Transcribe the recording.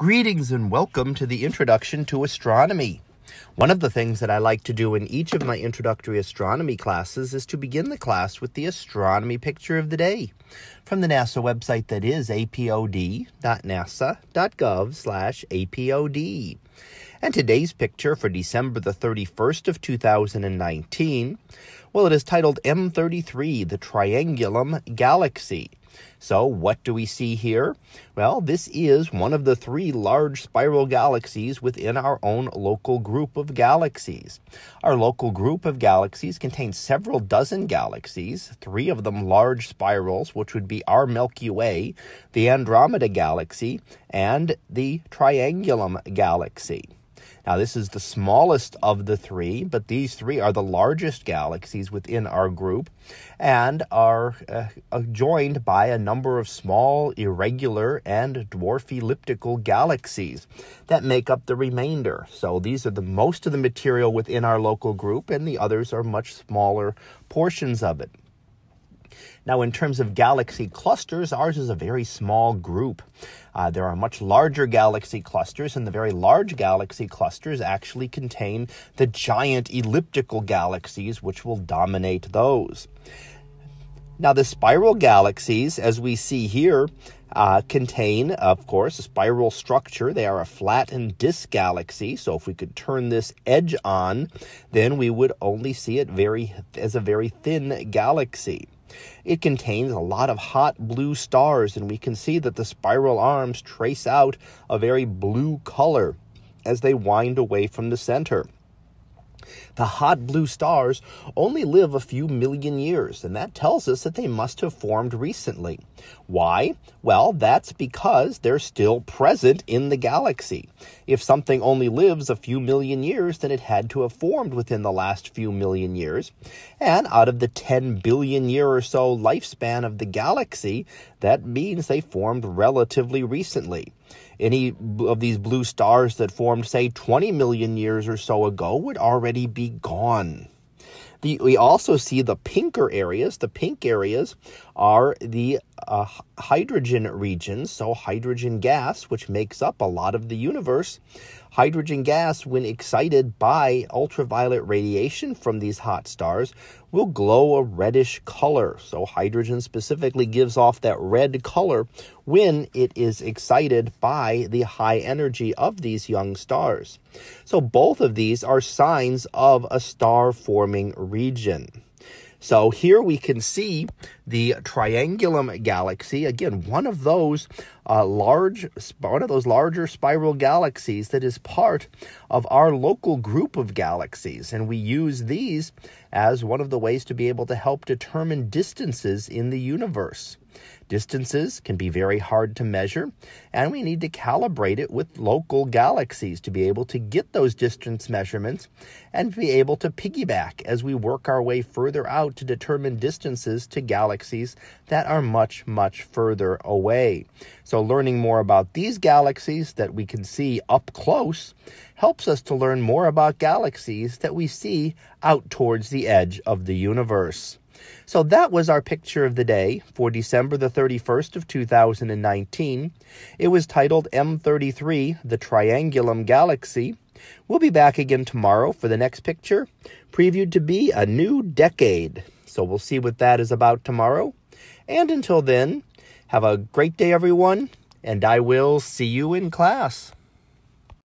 Greetings and welcome to the Introduction to Astronomy. One of the things that I like to do in each of my introductory astronomy classes is to begin the class with the astronomy picture of the day from the NASA website that is apod.nasa.gov/apod. And today's picture for December the 31st of 2019, well it is titled M33, the Triangulum Galaxy. So, what do we see here? Well, this is one of the three large spiral galaxies within our own local group of galaxies. Our local group of galaxies contains several dozen galaxies, three of them large spirals, which would be our Milky Way, the Andromeda Galaxy, and the Triangulum Galaxy. Now, this is the smallest of the three, but these three are the largest galaxies within our group and are uh, uh, joined by a number of small, irregular, and dwarf elliptical galaxies that make up the remainder. So, these are the most of the material within our local group, and the others are much smaller portions of it. Now, in terms of galaxy clusters, ours is a very small group. Uh, there are much larger galaxy clusters, and the very large galaxy clusters actually contain the giant elliptical galaxies, which will dominate those. Now, the spiral galaxies, as we see here, uh, contain, of course, a spiral structure. They are a flattened disk galaxy. So, if we could turn this edge on, then we would only see it very as a very thin galaxy. It contains a lot of hot blue stars, and we can see that the spiral arms trace out a very blue color as they wind away from the center. The hot blue stars only live a few million years, and that tells us that they must have formed recently. Why? Well, that's because they're still present in the galaxy. If something only lives a few million years, then it had to have formed within the last few million years. And out of the 10 billion year or so lifespan of the galaxy, that means they formed relatively recently. Any of these blue stars that formed, say, 20 million years or so ago would already be gone. The, we also see the pinker areas. The pink areas are the uh, hydrogen regions, so hydrogen gas, which makes up a lot of the universe. Hydrogen gas, when excited by ultraviolet radiation from these hot stars, will glow a reddish color. So, hydrogen specifically gives off that red color when it is excited by the high energy of these young stars. So, both of these are signs of a star forming region. So here we can see the Triangulum galaxy, again, one of those uh, large, one of those larger spiral galaxies that is part of our local group of galaxies. And we use these as one of the ways to be able to help determine distances in the universe. Distances can be very hard to measure, and we need to calibrate it with local galaxies to be able to get those distance measurements and be able to piggyback as we work our way further out to determine distances to galaxies that are much, much further away. Learning more about these galaxies that we can see up close helps us to learn more about galaxies that we see out towards the edge of the universe. So that was our picture of the day for December the 31st of 2019. It was titled M33, the Triangulum Galaxy. We'll be back again tomorrow for the next picture, previewed to be a new decade. So we'll see what that is about tomorrow. And until then, have a great day, everyone, and I will see you in class.